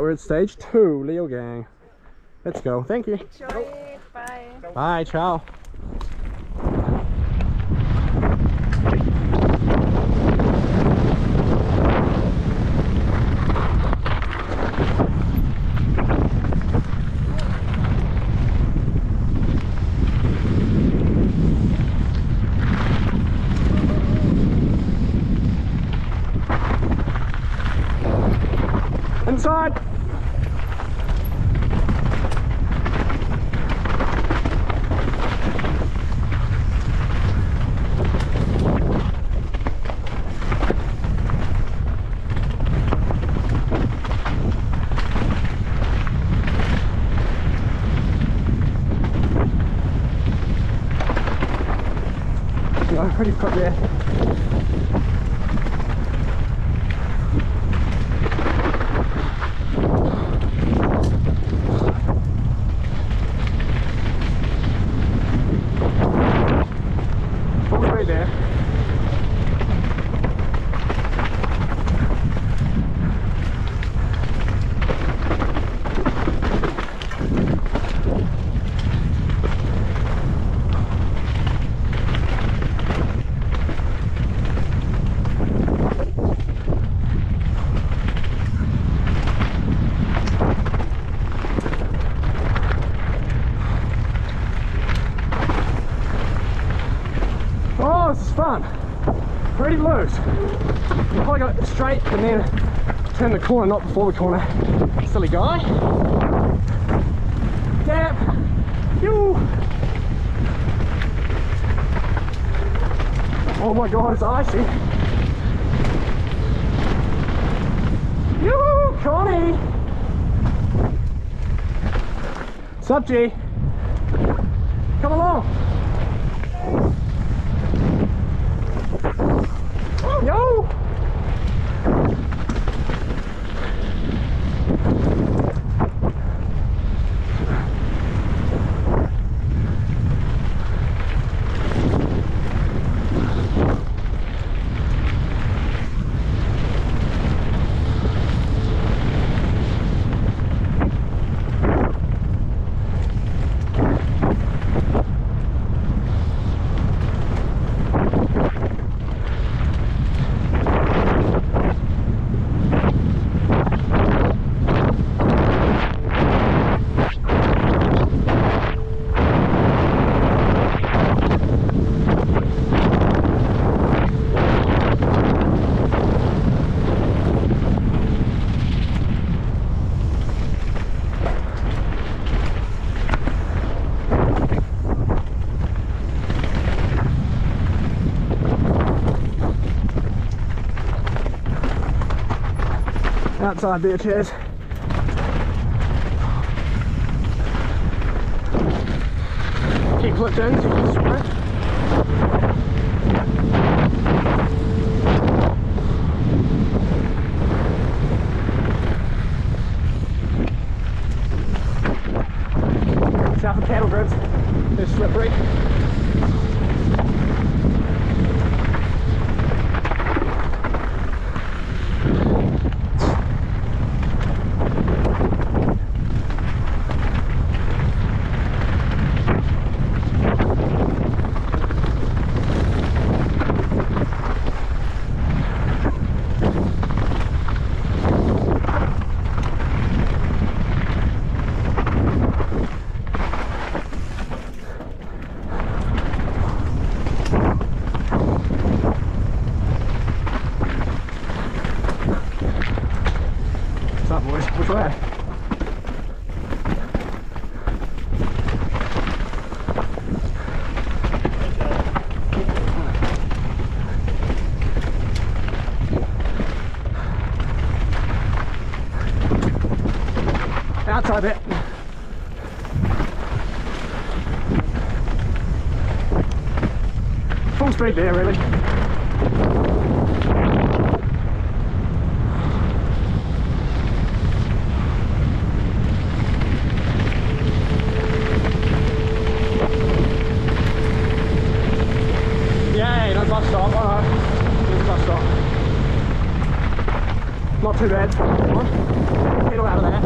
we're at stage two, Leogang. Let's go. Thank you. Enjoy it. Bye. Bye, ciao. Inside. Yeah, fun. Pretty loose. You probably got it straight and then turn the corner, not before the corner. Silly guy. Dab. You. Oh my god, it's icy. You, Connie. Sup, G? Come along. Yo! Outside there, cheers. Keep flipped in, so you can sprint. South of cattle grids. They're slippery. Outside bit. Full speed there, really. Bus stop. A stop. Not too bad. Come on. Pedal out of there.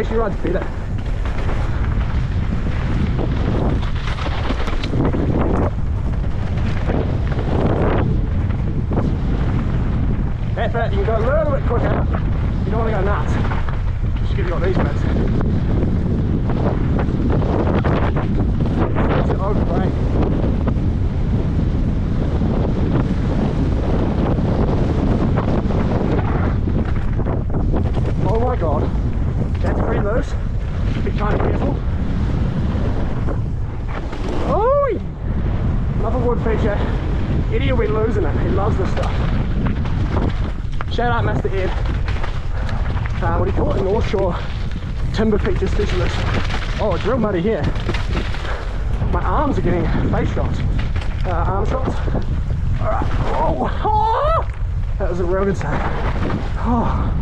Actually rides better. That's it, you can go a little bit quicker. You don't want to go nuts. Just give you got these bits. It's an overbrake. Oh my god. That's pretty loose. Be kind of careful. Oh! Another wood feature. Eddie will be losing it. He loves this stuff. Shout out Master Ed. Uh, what do you call it? North Shore Timber Feature Specialist. Oh, it's real muddy here. My arms are getting face shots. Uh, arm shots. Alright. Oh, oh! That was a real good save. Oh.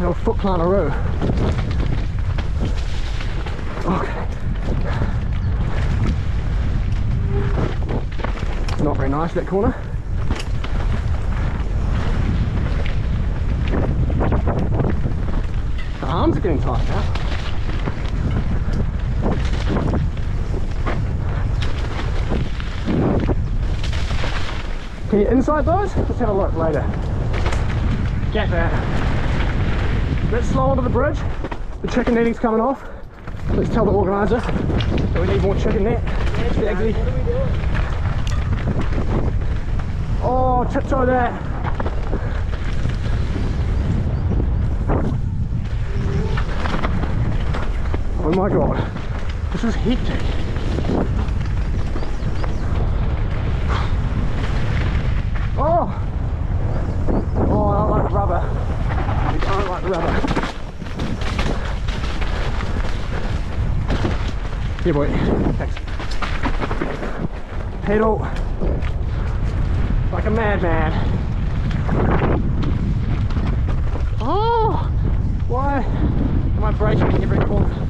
Little foot plantaroo. Okay. It's not very nice that corner. The arms are getting tight now. Can you inside those? Let's have a look later. Get that. Bit slow onto the bridge. The chicken netting's coming off. Let's tell the organiser that we need more chicken net. Bagsy. Oh, tiptoe there. Oh my god. This is hectic. Oh! Oh, I don't like rubber. I don't like rubber. Here, boy. Thanks. Pedal like a madman. Oh! Why am I braking every corner?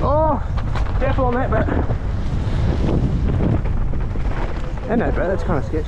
Oh, careful on that bit. And that bit, that's kind of sketch.